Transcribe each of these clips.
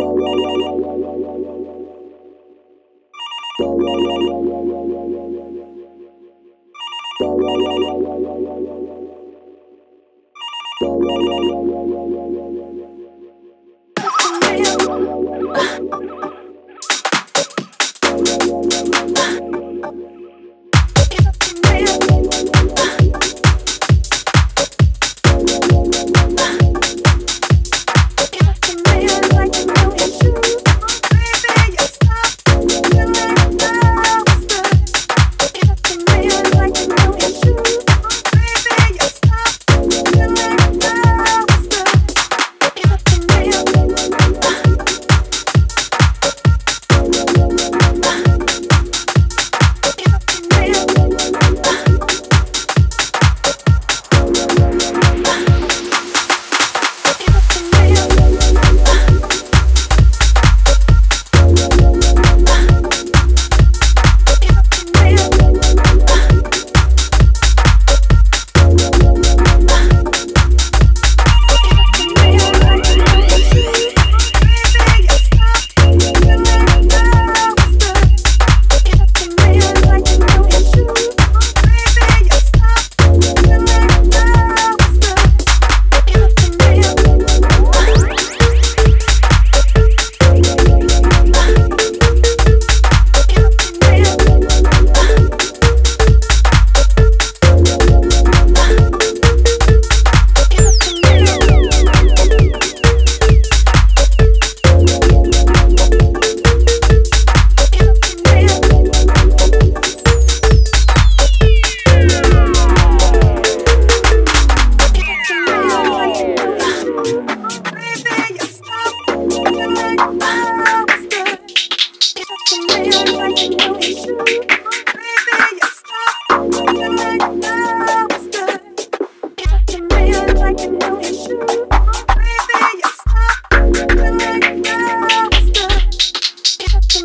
Uh,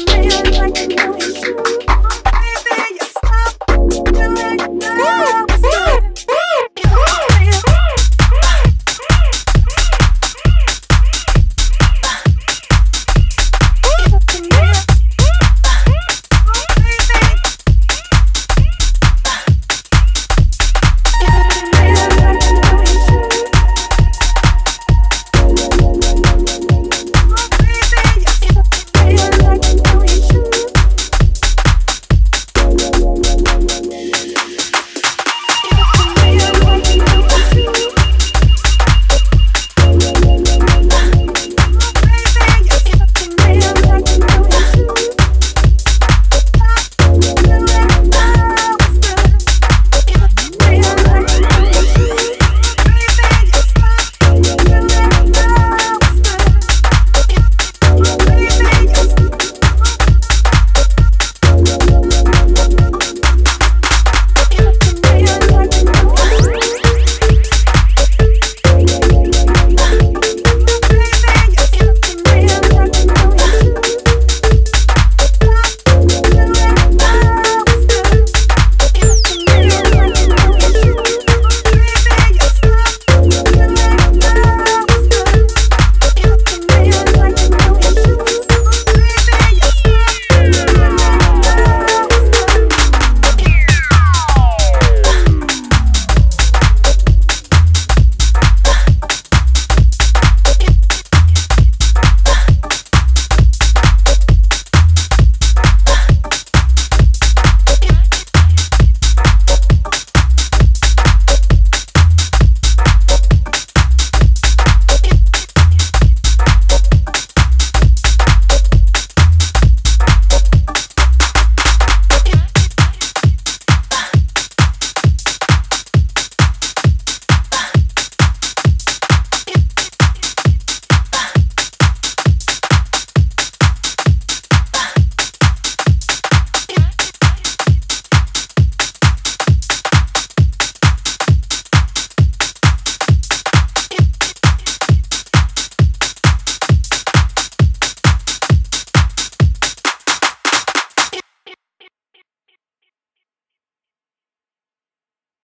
million.